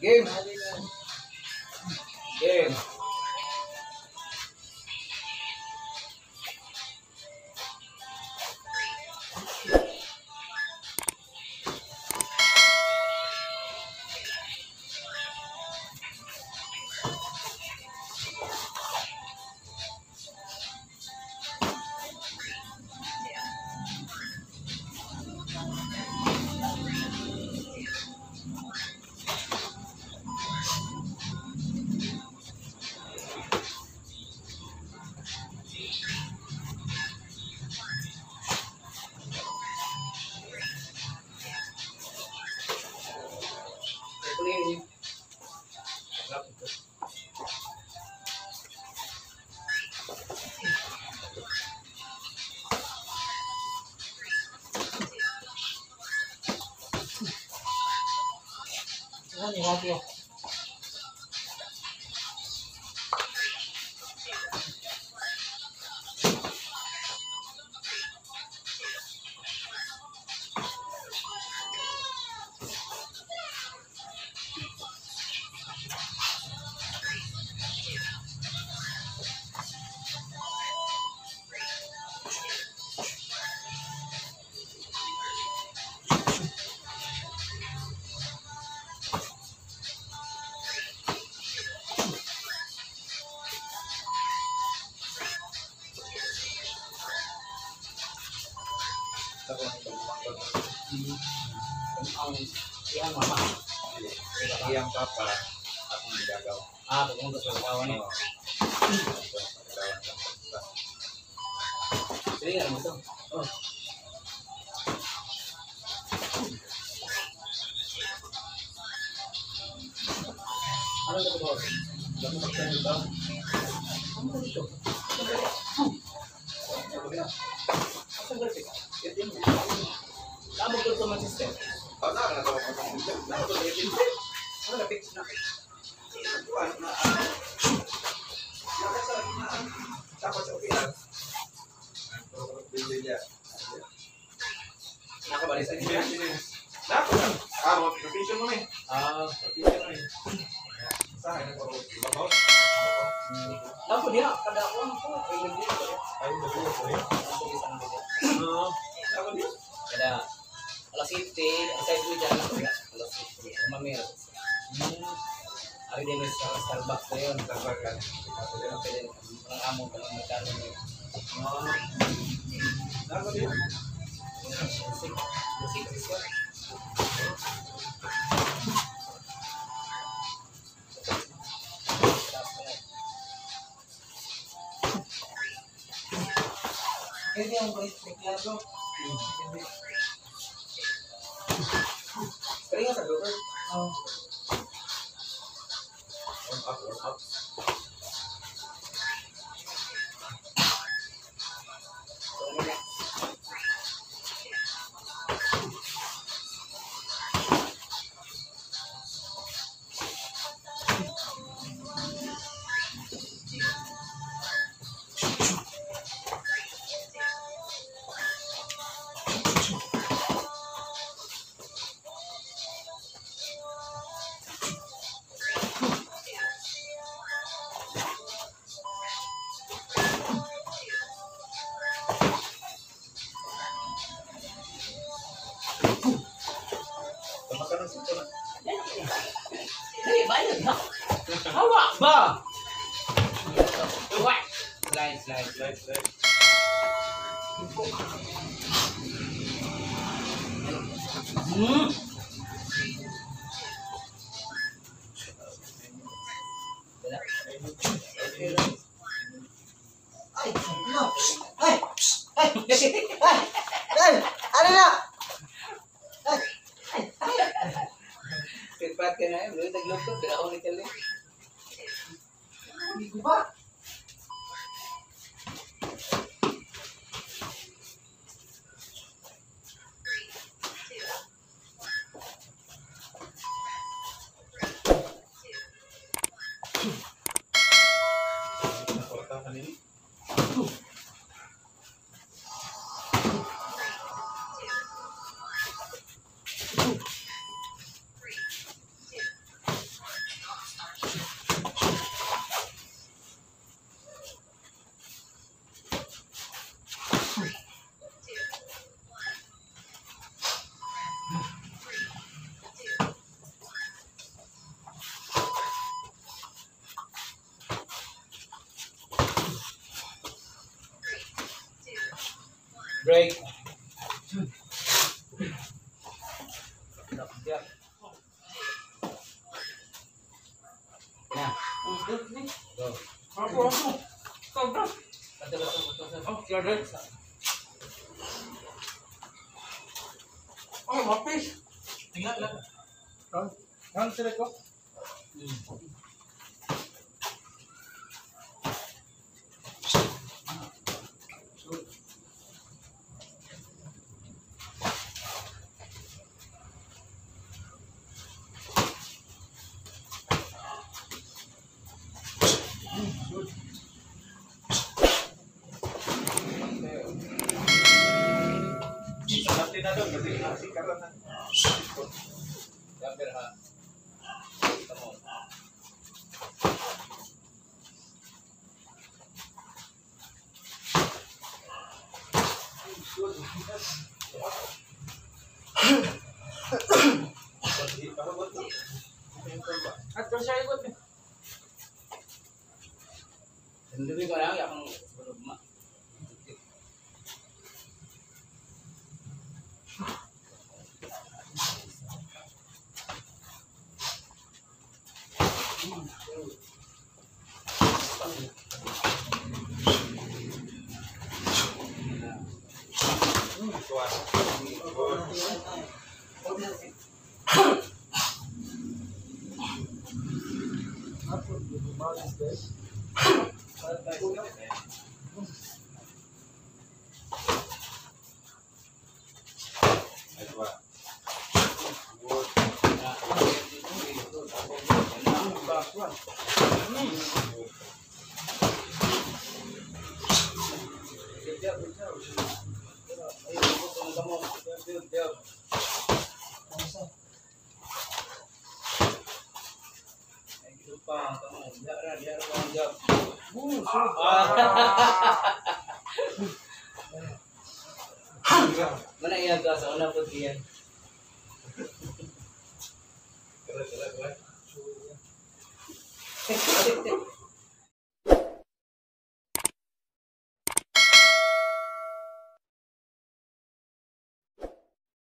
Game. Game. 成语。那你来说。yang mama iya, yang papa aku menjaga ah kamu betul kawan ya jadi nggak betul oh Ano ito po? Ano ito? Ano ito? Ano ito? Ano ito? Ano ito? Ano ito? Ano Kamu Ano ito? Nakabalik sa inyo. Dapat. Ah, mga provision mo eh. Ah, provision mo eh. Sa akin, nagpapagawa. Dapat niya, kada ako ang po. Ay, nagdito ko eh. Ay, nagdito ko eh. Dapat niya. Kada. Alas 7, sa ito dyan ako ya. Alas 7, mamaya. Hmm. Ari din sa Starbucks na yun. Tabar ka. Ako din pwede mga amo ka lang magkano mo. Ah, ako din. Musik, ang kulit reklamo. 小啊 makanan sempurna. Hey, banyak nak. Awak ba. Awak. Lain, lain, lain, lain. Hmm. बात कर रहे हैं। Break. Diyan. Na. Go. Ako, ako. Sobra. Katalas mo, katalas mo. Oh, kaya Ay, mapis. Tingnan lang. Ang sila ko. Nanti At kung siya ikot eh. Sendiri ko lang yung sebelum mak. Mana iya tuh soalnya putih ya. Keren keren.